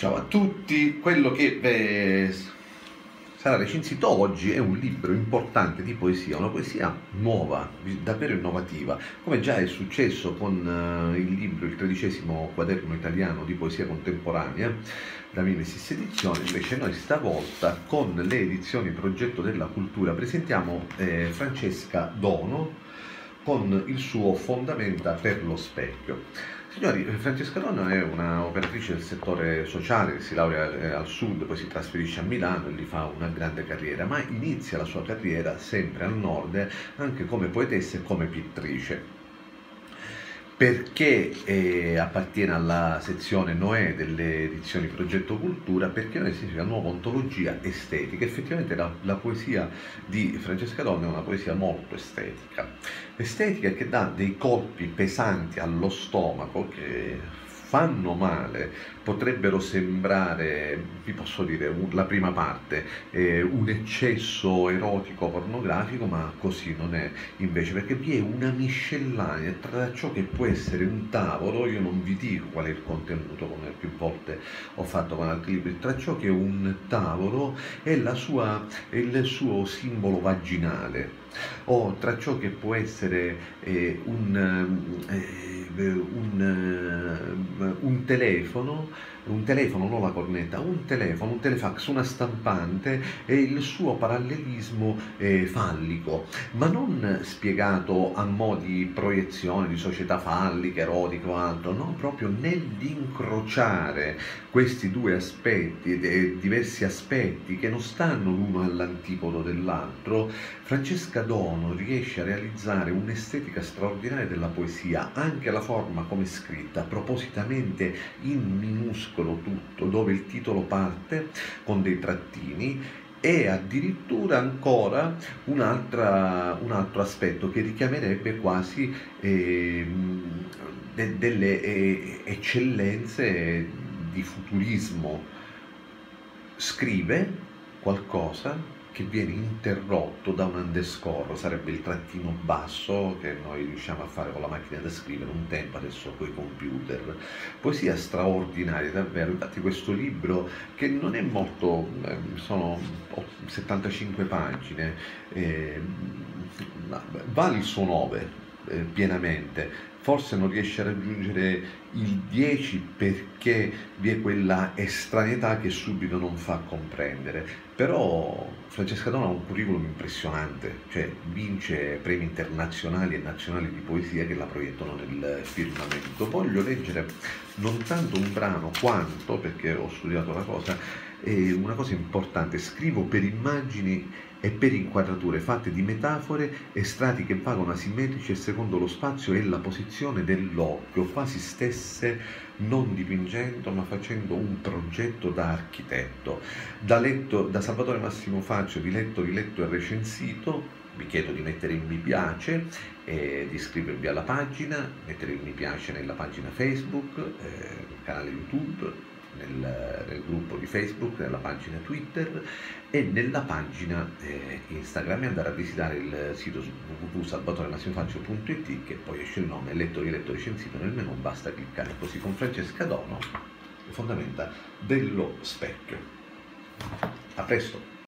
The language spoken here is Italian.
Ciao a tutti, quello che eh, sarà recensito oggi è un libro importante di poesia, una poesia nuova, davvero innovativa, come già è successo con uh, il libro, il tredicesimo quaderno italiano di poesia contemporanea, da Mimesis Edizione, invece noi stavolta con le edizioni Progetto della Cultura presentiamo eh, Francesca Dono con il suo Fondamenta per lo specchio. Signori, Francesca Donna è un'operatrice del settore sociale, si laurea eh, al sud, poi si trasferisce a Milano e lì fa una grande carriera, ma inizia la sua carriera sempre al nord anche come poetessa e come pittrice perché eh, appartiene alla sezione Noè delle edizioni Progetto Cultura, perché noi significa nuova ontologia estetica. Effettivamente la, la, poesia di Francesca Donna è una poesia molto estetica, estetica che dà dei colpi pesanti allo stomaco che fanno male, potrebbero sembrare, vi posso dire, la prima parte, eh, un eccesso erotico pornografico, ma così non è invece, perché vi è una miscellanea tra ciò che può essere un tavolo, io non vi dico qual è il contenuto, come più volte ho fatto con altri libri, tra ciò che è un tavolo e il suo simbolo vaginale, o tra ciò che può essere eh, un, eh, un un telefono, un telefono, non la cornetta, un telefono, un telefax, una stampante e il suo parallelismo eh, fallico, ma non spiegato a mo' di proiezione di società falliche, erotiche o altro, no, proprio nell'incrociare questi due aspetti, diversi aspetti che non stanno l'uno all'antipodo dell'altro, Francesca Dono riesce a realizzare un'estetica straordinaria della poesia, anche la forma come scritta, propositamente in minuscolo tutto, dove il titolo parte con dei trattini e addirittura ancora un, un altro aspetto che richiamerebbe quasi eh, de, delle eh, eccellenze di futurismo. Scrive qualcosa che viene interrotto da un underscore, sarebbe il trattino basso che noi riusciamo a fare con la macchina da scrivere un tempo, adesso con i computer. Poesia straordinaria, davvero. Infatti questo libro, che non è molto, ehm, sono 75 pagine, eh, vale il suo 9 eh, pienamente, forse non riesce a raggiungere il 10 perché vi è quella estraneità che subito non fa comprendere. Però Francesca Donna ha un curriculum impressionante, cioè vince premi internazionali e nazionali di poesia che la proiettano nel firmamento. Voglio leggere non tanto un brano quanto, perché ho studiato la cosa, è una cosa importante, scrivo per immagini e per inquadrature fatte di metafore e strati che vagano asimmetrici secondo lo spazio e la posizione dell'occhio, quasi stesse non dipingendo ma facendo un progetto da architetto. Da, letto, da Salvatore Massimo Faccio, di letto, riletto e recensito, vi chiedo di mettere il mi piace, e di iscrivervi alla pagina, mettere il mi piace nella pagina Facebook, eh, canale YouTube, nel, nel, gruppo di Facebook, nella pagina Twitter e nella pagina eh, Instagram e andare a visitare il sito www.salvatoremassimofaccio.it che poi esce il nome letto, riletto, recensito nel menu, basta cliccare così con Francesca Dono, le fondamenta dello specchio. A presto!